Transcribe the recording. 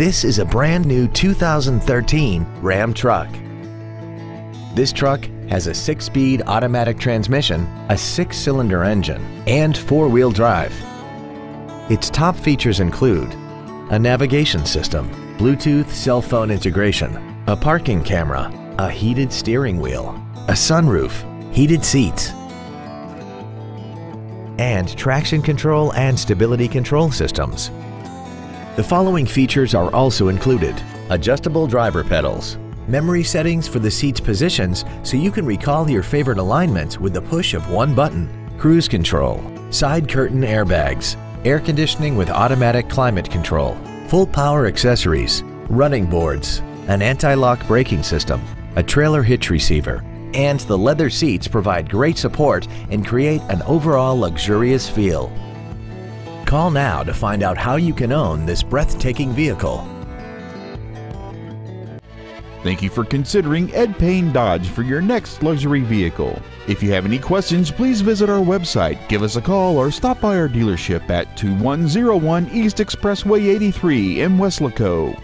This is a brand new 2013 Ram truck. This truck has a six-speed automatic transmission, a six-cylinder engine, and four-wheel drive. Its top features include a navigation system, Bluetooth cell phone integration, a parking camera, a heated steering wheel, a sunroof, heated seats, and traction control and stability control systems. The following features are also included. Adjustable driver pedals, memory settings for the seat's positions so you can recall your favorite alignments with the push of one button, cruise control, side curtain airbags, air conditioning with automatic climate control, full power accessories, running boards, an anti-lock braking system, a trailer hitch receiver, and the leather seats provide great support and create an overall luxurious feel. Call now to find out how you can own this breathtaking vehicle. Thank you for considering Ed Payne Dodge for your next luxury vehicle. If you have any questions, please visit our website, give us a call, or stop by our dealership at 2101 East Expressway 83 in Weslaco.